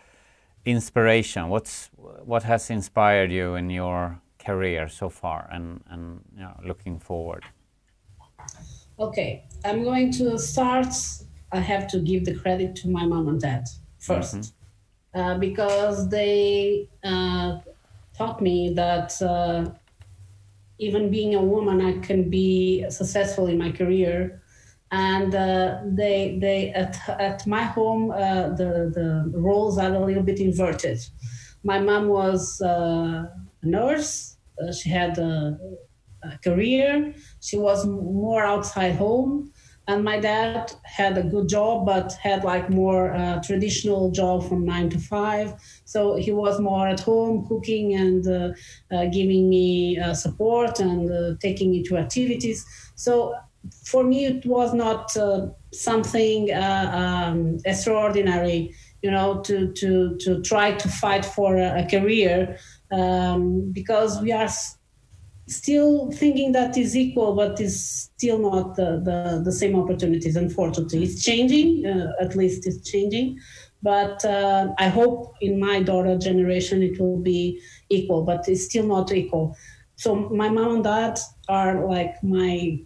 [SPEAKER 1] inspiration. What's, what has inspired you in your career so far and, and you know, looking forward?
[SPEAKER 2] Okay, I'm going to start. I have to give the credit to my mom and dad 1st uh, because they uh, taught me that uh, even being a woman, I can be successful in my career. And uh, they, they at, at my home, uh, the, the roles are a little bit inverted. My mom was uh, a nurse. Uh, she had a, a career. She was more outside home. And my dad had a good job, but had like more uh, traditional job from nine to five. So he was more at home cooking and uh, uh, giving me uh, support and uh, taking me to activities. So for me, it was not uh, something um, extraordinary, you know, to, to, to try to fight for a, a career um, because we are still thinking that is equal, but is still not the, the, the same opportunities, unfortunately. It's changing, uh, at least it's changing. But uh, I hope in my daughter generation it will be equal, but it's still not equal. So my mom and dad are like my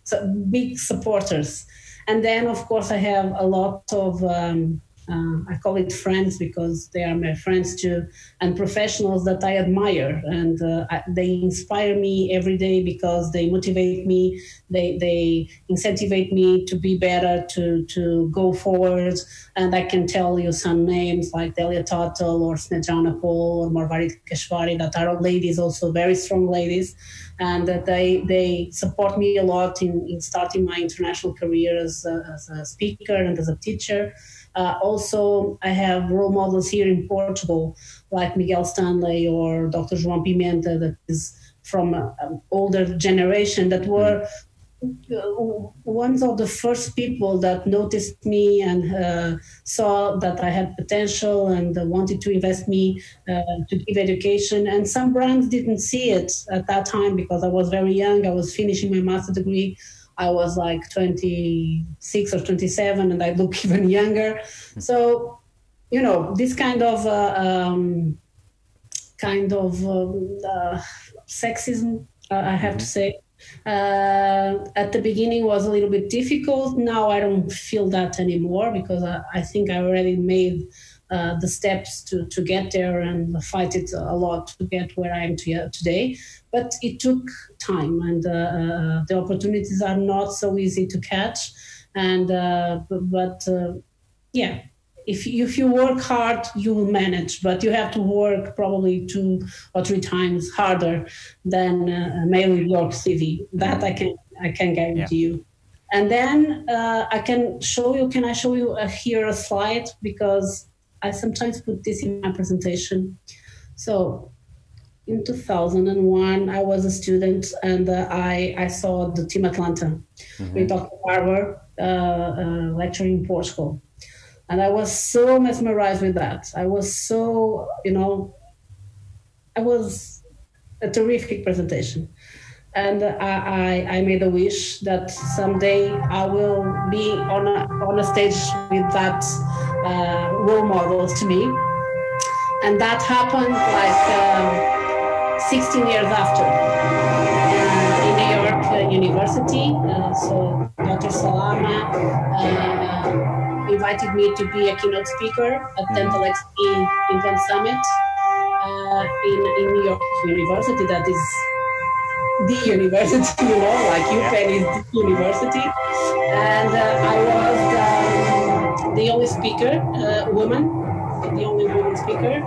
[SPEAKER 2] big supporters. And then, of course, I have a lot of um, uh, I call it friends because they are my friends too, and professionals that I admire, and uh, I, they inspire me every day because they motivate me, they they incentivize me to be better, to to go forward, and I can tell you some names like Delia Total or Snjezana Pohl or Marvarit Keshvari that are ladies, also very strong ladies, and that they they support me a lot in, in starting my international career as a, as a speaker and as a teacher. Uh, also, I have role models here in Portugal, like Miguel Stanley or Dr. João Pimenta, that is from an older generation that were one of the first people that noticed me and uh, saw that I had potential and wanted to invest me uh, to give education. And some brands didn't see it at that time because I was very young. I was finishing my master degree. I was like 26 or 27, and I look even younger. So, you know, this kind of uh, um, kind of um, uh, sexism, uh, I have mm-hmm. to say uh, at the beginning was a little bit difficult. Now I don't feel that anymore because I, I think I already made uh, the steps to, to get there and fight it a lot to get where I am to, today. But it took time, and uh, uh the opportunities are not so easy to catch. And uh, but uh, yeah, if you, if you work hard, you will manage, but you have to work probably two or three times harder than uh, mailing your CV. That I can I can guarantee yeah. you. And then uh, I can show you. Can I show you a, here a slide because I sometimes put this in my presentation. So in 2001, I was a student and uh, I, I saw the Team Atlanta mm-hmm. with Dr. Garber uh, uh, lecturing in Portugal. And I was so mesmerized with that. I was so, you know, I was a terrific presentation. And I, I, I made a wish that someday I will be on a, on a stage with that uh, role models to me. And that happened like um, 16 years after uh, in New York uh, University. Uh, so Dr. Salama uh, invited me to be a keynote speaker at mm-hmm. Dental XP Implant Summit uh, in, in New York University. That is the university, you know, like UPenn is the university. And uh, I was the only speaker, uh, woman, the only woman speaker.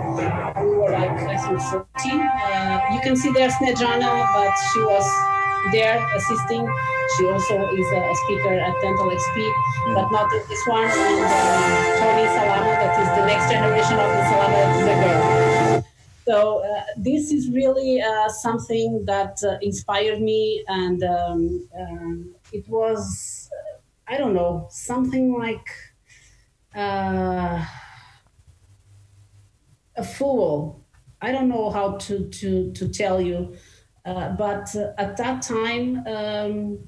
[SPEAKER 2] We were like, I think, 14. Uh, you can see there's Snjezana, but she was there assisting. She also is a speaker at Dental XP, but not this one. And uh, Tony Salama, that is the next generation of the Salama, that is a girl. So uh, this is really uh, something that uh, inspired me, and um, um it was, I don't know, something like uh, a fool. I don't know how to to to tell you uh, but uh, at that time, um,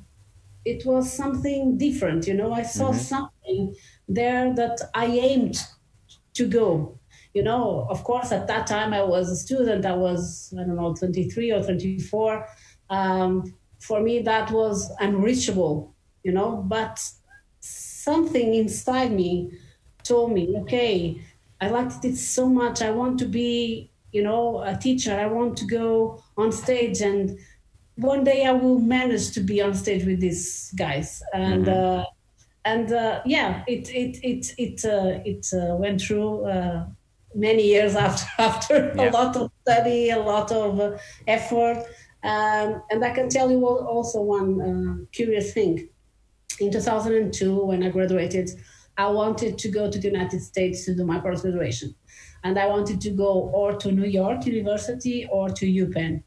[SPEAKER 2] it was something different. You know, I saw mm-hmm. something there that I aimed to go. You know, of course, at that time I was a student. I was, I don't know, 23 or 24. Um, for me, that was unreachable, you know, but something inside me told me, okay, I liked it so much. I want to be you know, a teacher. I want to go on stage and one day I will manage to be on stage with these guys. And mm-hmm. uh, and uh, yeah, it it it it uh, it uh, went through uh, many years after after yeah. a lot of study, a lot of uh, effort. Um, and I can tell you also one curious thing. In 2002, when I graduated, I wanted to go to the United States to do my post graduation and I wanted to go or to New York University or to UPenn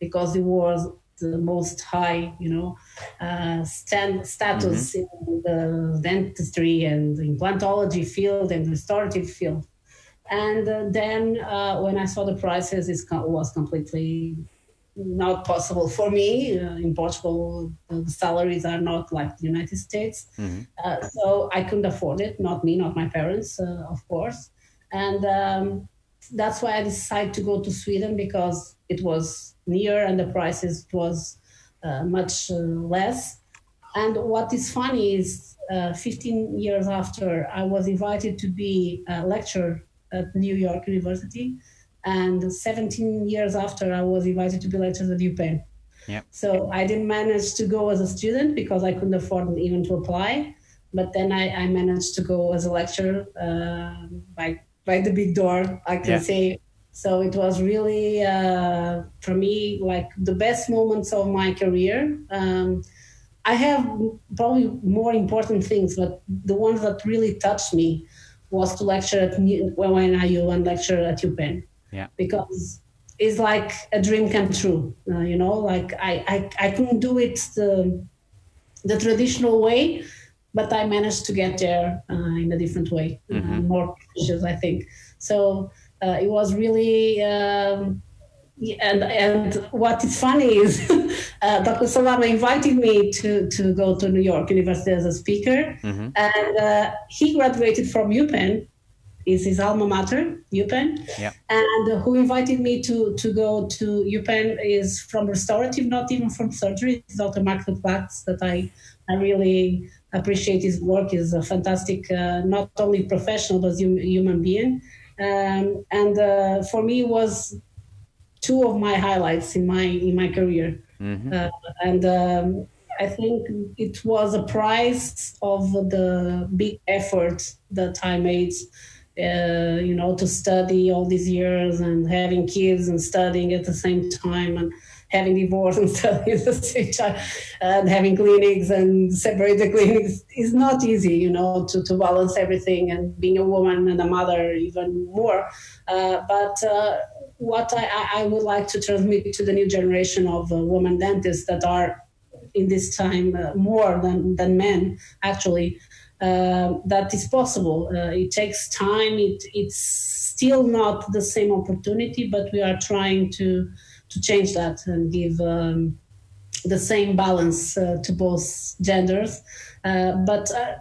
[SPEAKER 2] because it was the most high, you know, uh, stand, status mm-hmm. in the dentistry and implantology field and restorative field. And uh, then uh, when I saw the prices, it was completely not possible for me. Uh, in Portugal, the salaries are not like the United States. Mm-hmm. Uh, so I couldn't afford it, not me, not my parents, uh, of course and um, that's why I decided to go to Sweden because it was near and the prices was uh, much uh, less. and what is funny is uh, 15 years after I was invited to be a lecturer at New York University, and 17 years after I was invited to be lecturer at UPenn.
[SPEAKER 1] Yeah.
[SPEAKER 2] So I didn't manage to go as a student because I couldn't afford even to apply. But then I, I managed to go as a lecturer uh, by by the big door, I can
[SPEAKER 1] Yeah.
[SPEAKER 2] say. So it was really uh, for me like the best moments of my career. Um, I have probably more important things, but the ones that really touched me was to lecture at New- NYU and lecture at UPenn
[SPEAKER 1] Yeah.
[SPEAKER 2] because it's like a dream come true. Uh, you know, like I, I, I couldn't do it the, the traditional way, but I managed to get there uh, in a different way, uh, more precious, I think. So uh, it was really. Um, and and what is funny is uh, Dr. Salama invited me to, to go to New York University as a speaker, and uh, he graduated from UPenn, is his alma mater, UPenn,
[SPEAKER 1] Yeah.
[SPEAKER 2] and who invited me to to go to UPenn is from restorative, not even from surgery. It's Dr. Mark Blatz that I I really appreciate his work. He's a fantastic, uh, not only professional but hum- human being, um, and uh, for me it was two of my highlights in my in my career, uh, and um, I think it was a prize of the big effort that I made. Uh, you know, to study all these years and having kids and studying at the same time and having divorce and studying at the same time and having clinics and separate the clinics is not easy, you know, to, to balance everything and being a woman and a mother even more. Uh, but uh, what I, I- would like to transmit to the new generation of uh, women dentists that are in this time uh, more than, than men actually uh, that is possible. Uh, it takes time. It, it's still not the same opportunity but we are trying to to change that and give um, the same balance uh, to both genders. Uh, but uh,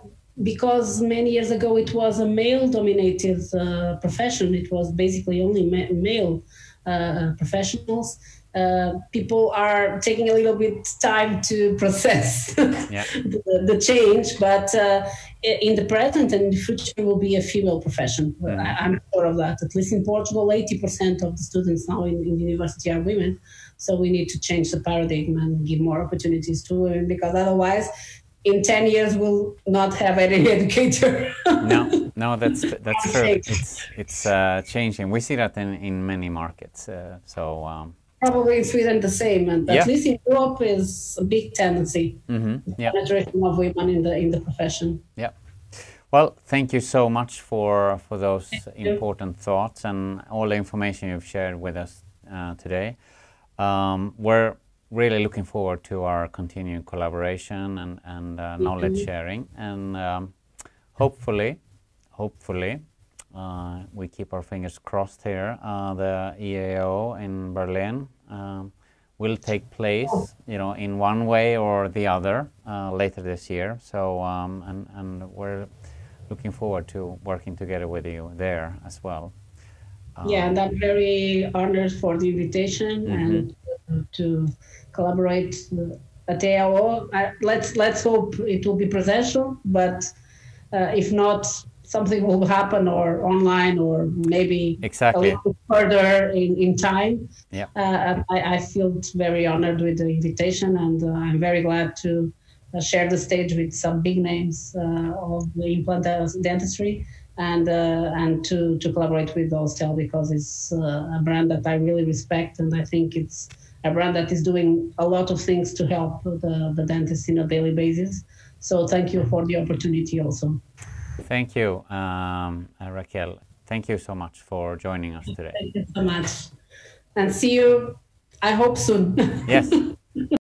[SPEAKER 2] because many years ago it was a male dominated uh, profession it was basically only ma- male uh, professionals uh, people are taking a little bit time to process
[SPEAKER 1] Yeah.
[SPEAKER 2] the, the change, but uh, in the present and the future will be a female profession. I, I'm sure of that. At least in Portugal, 80% of the students now in, in the university are women. So we need to change the paradigm and give more opportunities to women because otherwise, in 10 years, we'll not have any educator.
[SPEAKER 1] no, no, that's that's true. It's it's uh, changing. We see that in, in many markets. Uh, so um,
[SPEAKER 2] Probably in Sweden the same, and
[SPEAKER 1] Yeah.
[SPEAKER 2] at least in Europe is a big tendency
[SPEAKER 1] mm-hmm. yeah,
[SPEAKER 2] penetration of women in the in the profession.
[SPEAKER 1] yeah. Well, thank you so much for for those
[SPEAKER 2] you.
[SPEAKER 1] important thoughts and all the information you've shared with us uh, today. Um, we're really looking forward to our continued collaboration and and uh, knowledge sharing, and um, hopefully, hopefully, uh, we keep our fingers crossed here. Uh, the EAO in Berlin um, will take place, you know, in one way or the other uh, later this year. So, um, and and we're looking forward to working together with you there as well.
[SPEAKER 2] yeah, and I'm very honored for the invitation and uh, to collaborate at EAO. Uh, let's let's hope it will be presential, but uh, if not, something will happen or online or maybe
[SPEAKER 1] Exactly.
[SPEAKER 2] a little further in, in time.
[SPEAKER 1] Yeah.
[SPEAKER 2] Uh, I, I feel very honored with the invitation, and uh, I'm very glad to uh, share the stage with some big names uh, of the implant dentistry and uh, and to, to collaborate with Osstell because it's uh, a brand that I really respect, and I think it's a brand that is doing a lot of things to help the, the dentist in a daily basis. So thank you for the opportunity also.
[SPEAKER 1] Thank you, um, uh, Raquel. Thank you so much for joining us today.
[SPEAKER 2] Thank you so much. And see you, I hope soon.
[SPEAKER 1] Yes.